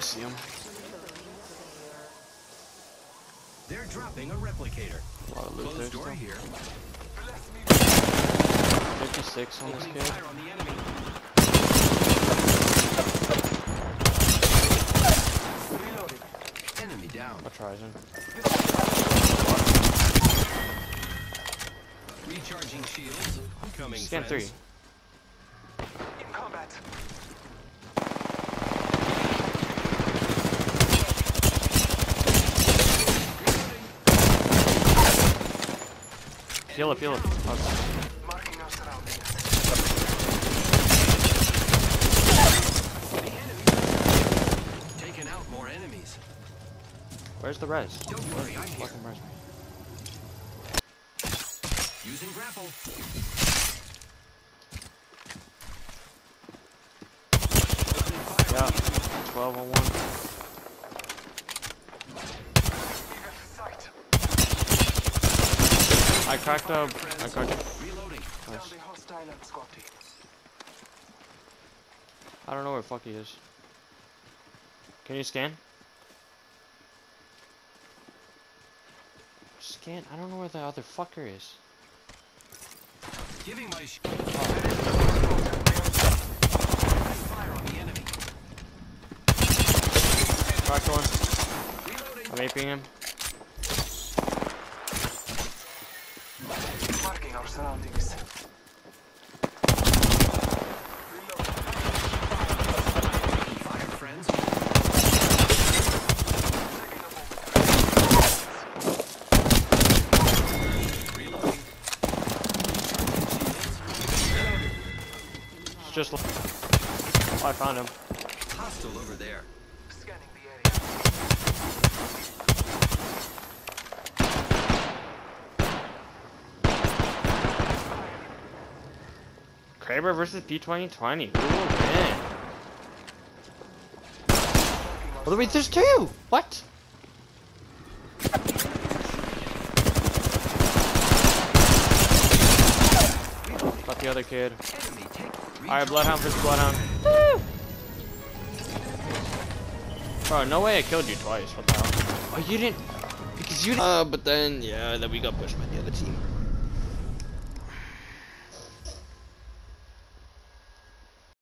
I see him. They're dropping a replicator. A lot of loot there Closed door here. 56 on this Opening kid. fire on the enemy. Down. I'll try him. Recharging shields. Coming Scan friends. 3. In combat. Heal up, heal up. Oh, Marking our surroundings. The enemy. Taking out more enemies. where's the res? Don't worry, I'm here. Res me. Using grapple. Yeah. on the enemy. 12 on 1. I cracked up. I cracked Reloading. Down Nice. the hostile and Scotty. I don't know where fuck he is. Can you scan? Scan? I don't know where the other fucker is. Giving my sh- fire on the enemy. Cracked one. I'm aping him. Marking our surroundings. Fire, friends. Reloading. It's just. Oh, I found him. Hostile over there. Scanning the area. Kraber versus P2020. Who will win? Oh, wait, there's two! What? Got the other kid. Enemy take. Alright, Bloodhound versus Bloodhound. Woo! Bro, no way I killed you twice. What the hell? Oh, you didn't. Because you didn't. Uh, but then, yeah, then we got pushed by the other team.